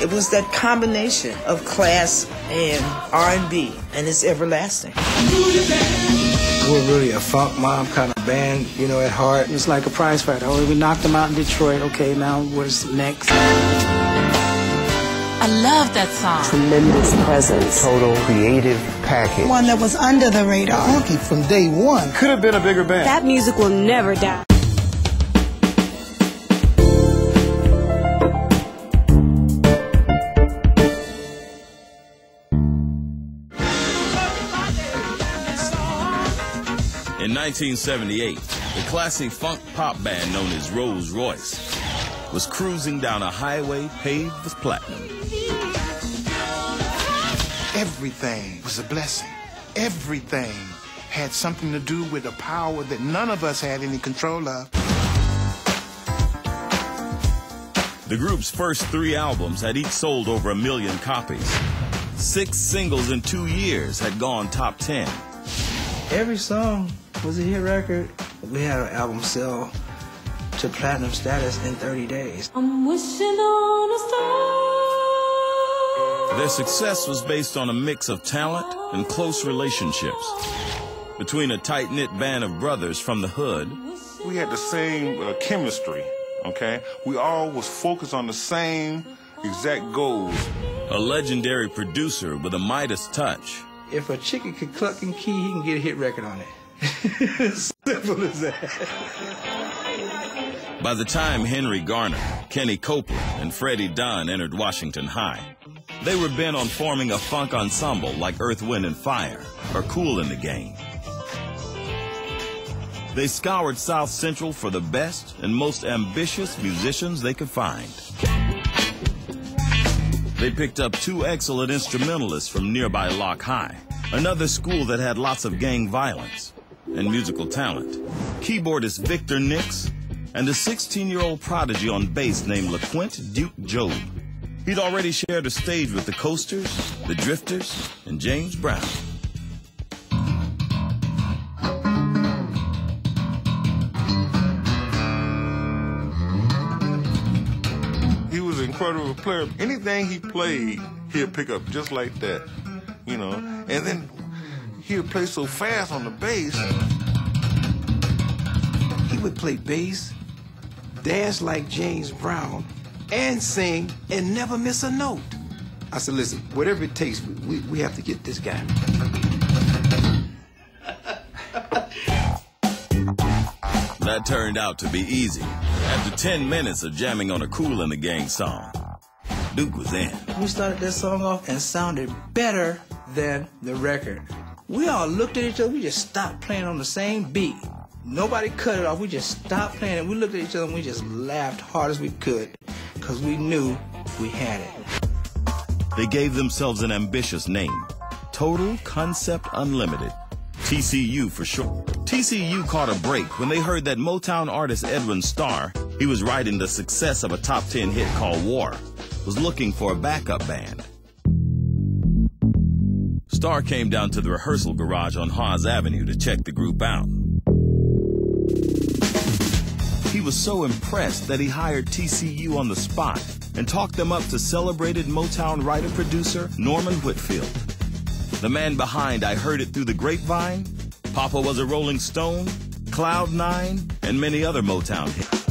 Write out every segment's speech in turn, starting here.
It was that combination of class and R&B, and it's everlasting. We're really a funk mom kind of band, you know, at heart. It's like a prize fight. Oh, we knocked them out in Detroit. Okay, now what's next? I love that song. Tremendous presence. Total creative package. One that was under the radar. Funky from day one. Could have been a bigger band. That music will never die. In 1978, the classic funk pop band known as Rose Royce was cruising down a highway paved with platinum. Everything was a blessing. Everything had something to do with a power that none of us had any control of. The group's first three albums had each sold over a million copies. Six singles in two years had gone top ten. Every song was a hit record. We had an album sell to platinum status in 30 days. I'm wishing on a star. Their success was based on a mix of talent and close relationships between a tight-knit band of brothers from the hood. We had the same uh, chemistry, okay? We all was focused on the same exact goals. A legendary producer with a Midas touch. If a chicken could cluck and key, he can get a hit record on it. Simple as that. By the time Henry Garner, Kenny Copeland, and Freddie Dunn entered Washington High, they were bent on forming a funk ensemble like Earth, Wind, and Fire, or Kool & the Gang. They scoured South Central for the best and most ambitious musicians they could find. They picked up two excellent instrumentalists from nearby Locke High, another school that had lots of gang violence and musical talent. Keyboardist Victor Nix and a 16-year-old prodigy on bass named LeQueint Duke Jobe. He'd already shared a stage with the Coasters, the Drifters, and James Brown. He was an incredible player. Anything he played, he'd pick up just like that, you know. And then he would play so fast on the bass. He would play bass, dance like James Brown, and sing and never miss a note. I said, listen, whatever it takes, we, we have to get this guy. That turned out to be easy. After 10 minutes of jamming on a Kool & the Gang song, Duke was in. We started that song off and sounded better than the record. We all looked at each other, we just stopped playing on the same beat. Nobody cut it off, we just stopped playing it. We looked at each other and we just laughed hard as we could because we knew we had it. They gave themselves an ambitious name Total Concept Unlimited. TCU for short. TCU caught a break when they heard that Motown artist Edwin Starr, he was writing the success of a top 10 hit called War, was looking for a backup band. Starr came down to the rehearsal garage on Haas Avenue to check the group out. He was so impressed that he hired TCU on the spot and talked them up to celebrated Motown writer-producer Norman Whitfield. The man behind I Heard It Through the Grapevine, Papa Was a Rolling Stone, Cloud Nine, and many other Motown hits.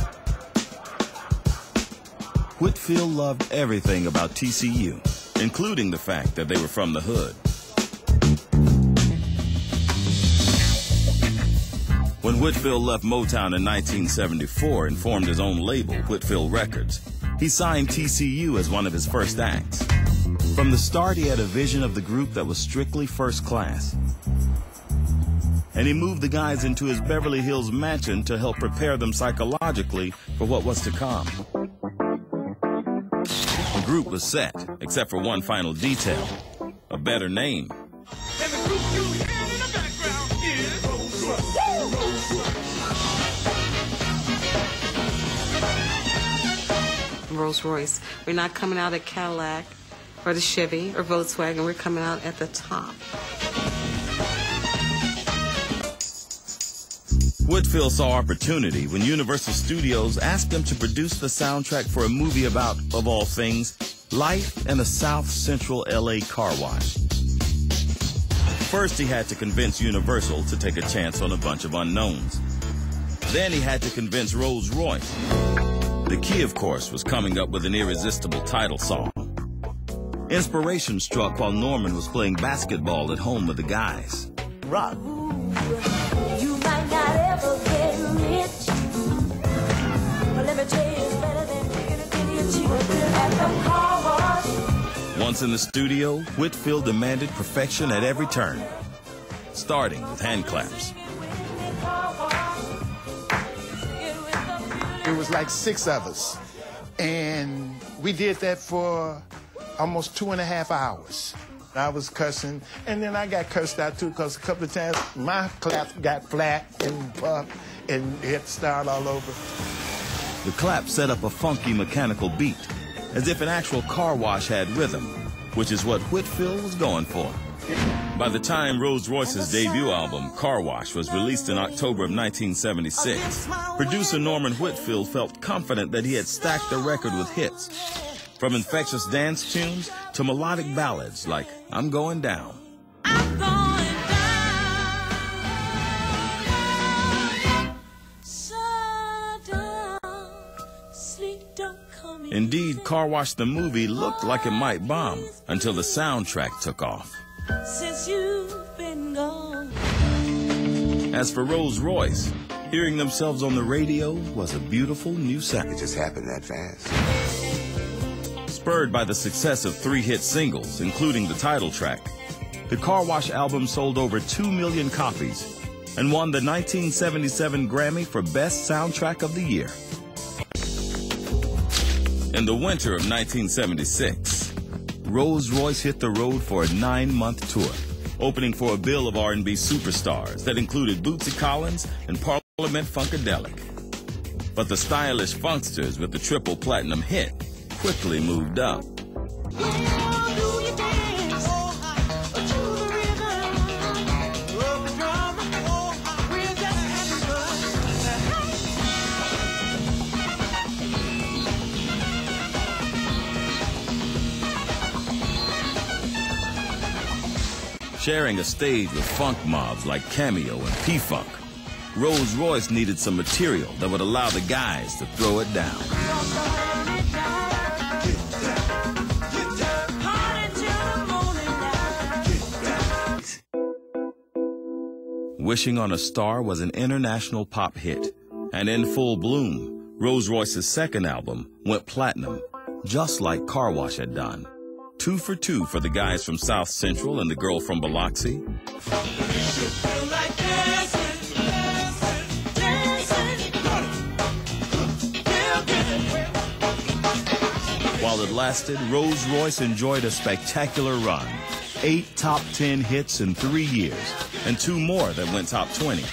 Whitfield loved everything about TCU, including the fact that they were from the hood. Whitfield left Motown in 1974 and formed his own label, Whitfield Records, he signed TCU as one of his first acts. From the start, he had a vision of the group that was strictly first class. And he moved the guys into his Beverly Hills mansion to help prepare them psychologically for what was to come. The group was set, except for one final detail a better name. Rolls Royce. We're not coming out at Cadillac or the Chevy or Volkswagen. We're coming out at the top. Whitfield saw opportunity when Universal Studios asked him to produce the soundtrack for a movie about, of all things, Life in a South Central LA car wash. First, he had to convince Universal to take a chance on a bunch of unknowns. Then he had to convince Rose Royce. The key, of course, was coming up with an irresistible title song. Inspiration struck while Norman was playing basketball at home with the guys. Rock. You might not ever get rich. But let me tell you, it's better than taking a idiot cheap at the car wash. Once in the studio, Whitfield demanded perfection at every turn, starting with hand claps. It was like six of us. And we did that for almost two and a half hours. I was cussing, and then I got cursed out too, because a couple of times my clap got flat and puffed, and it started all over. The clap set up a funky mechanical beat, as if an actual car wash had rhythm, which is what Whitfield was going for. By the time Rose Royce's debut album, Car Wash, was released in October of 1976, producer Norman Whitfield felt confident that he had stacked the record with hits, from infectious dance tunes to melodic ballads like I'm Going Down. Indeed, Car Wash the movie looked like it might bomb until the soundtrack took off. Since you've been gone. As for Rose Royce, hearing themselves on the radio was a beautiful new sound. It just happened that fast. Spurred by the success of three hit singles, including the title track, the Car Wash album sold over 2 million copies and won the 1977 Grammy for Best Soundtrack of the Year. In the winter of 1976, Rose Royce hit the road for a nine-month tour, opening for a bill of R&B superstars that included Bootsy Collins and Parliament Funkadelic. But the stylish funksters with the triple platinum hit quickly moved up. Sharing a stage with funk mobs like Cameo and P-Funk, Rose Royce needed some material that would allow the guys to throw it down. Wishing on a Star was an international pop hit, and in full bloom, Rose Royce's second album went platinum, just like Car Wash had done. Two for two for the guys from South Central and the girl from Biloxi. While it lasted, Rose Royce enjoyed a spectacular run. Eight top 10 hits in three years, and two more that went top 20.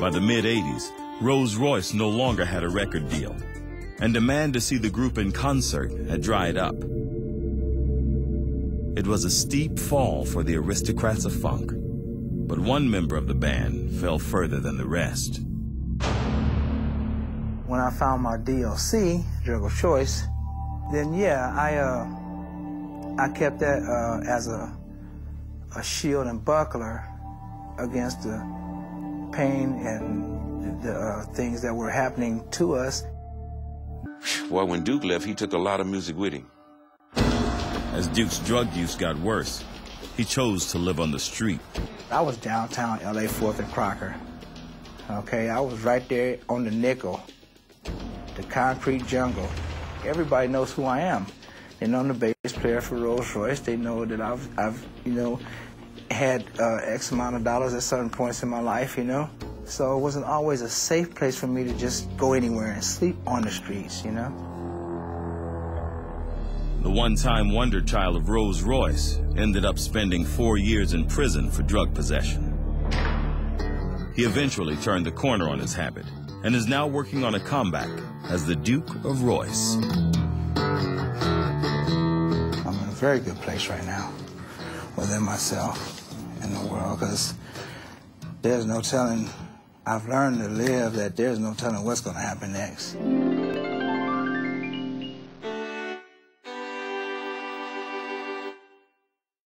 By the mid 80s, Rose Royce no longer had a record deal, and demand to see the group in concert had dried up. It was a steep fall for the aristocrats of funk, but one member of the band fell further than the rest. When I found my DLC, drug of choice, then yeah, I uh, I kept that uh, as a a shield and buckler against the pain and the uh, things that were happening to us. Well, when Duke left, he took a lot of music with him. As Duke's drug use got worse, he chose to live on the street. I was downtown LA, 4th and Crocker. Okay, I was right there on the nickel, the concrete jungle. Everybody knows who I am. They know I'm the bass player for Rose Royce. They know that I've, I've you know, had uh, X amount of dollars at certain points in my life, you know? So it wasn't always a safe place for me to just go anywhere and sleep on the streets, you know? the one-time wonder child of Rose Royce, ended up spending four years in prison for drug possession. He eventually turned the corner on his habit and is now working on a comeback as the Duke of Royce. I'm in a very good place right now within myself and the world because there's no telling. I've learned to live that there's no telling what's going to happen next.